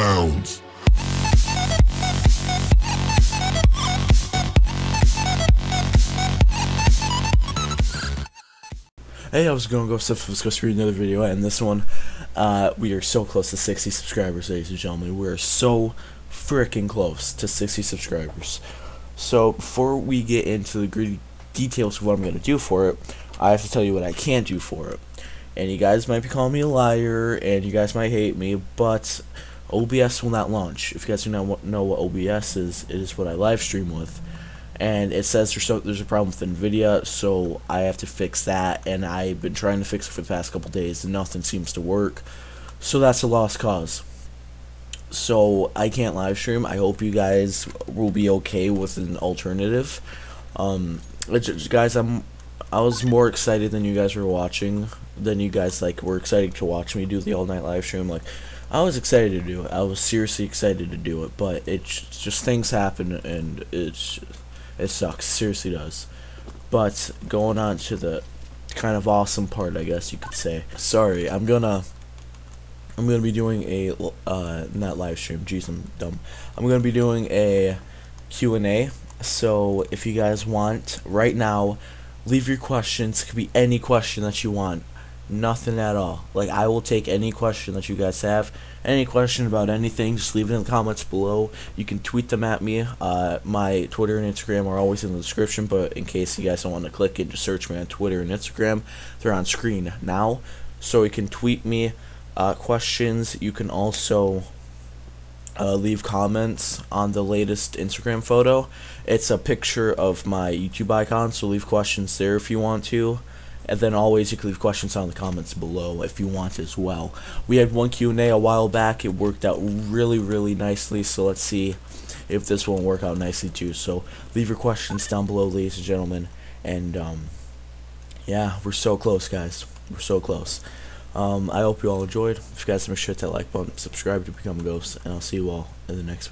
bounds. Hey, I was going go stuff. Let's go through another video, and this one, uh, we are so close to 60 subscribers, ladies and gentlemen. We are so freaking close to 60 subscribers. So before we get into the gritty details of what I'm going to do for it, I have to tell you what I can't do for it. And you guys might be calling me a liar, and you guys might hate me, but OBS will not launch. If you guys do not know what OBS is, it is what I live stream with and it says there's so, there's a problem with Nvidia, so I have to fix that, and I've been trying to fix it for the past couple days, and nothing seems to work. So that's a lost cause. So I can't live stream. I hope you guys will be okay with an alternative. Um, guys, I'm I was more excited than you guys were watching. Than you guys like were excited to watch me do the all night live stream. Like I was excited to do it. I was seriously excited to do it, but it's just things happen, and it's it sucks, seriously does. But going on to the kind of awesome part, I guess you could say. Sorry, I'm gonna I'm gonna be doing a uh, not live stream. Jeez, I'm dumb. I'm gonna be doing a Q and A. So if you guys want right now, leave your questions. It could be any question that you want. Nothing at all. Like I will take any question that you guys have. Any question about anything, just leave it in the comments below. You can tweet them at me. Uh, my Twitter and Instagram are always in the description, but in case you guys don't want to click it, just search me on Twitter and Instagram. They're on screen now, so you can tweet me uh, questions. You can also uh, leave comments on the latest Instagram photo. It's a picture of my YouTube icon, so leave questions there if you want to and then always you can leave questions down the comments below if you want as well. We had one Q&A a while back. It worked out really, really nicely, so let's see if this won't work out nicely too. So leave your questions down below, ladies and gentlemen. And, um, yeah, we're so close, guys. We're so close. Um, I hope you all enjoyed. If you guys make sure to hit that like button, subscribe to become a ghost, and I'll see you all in the next week.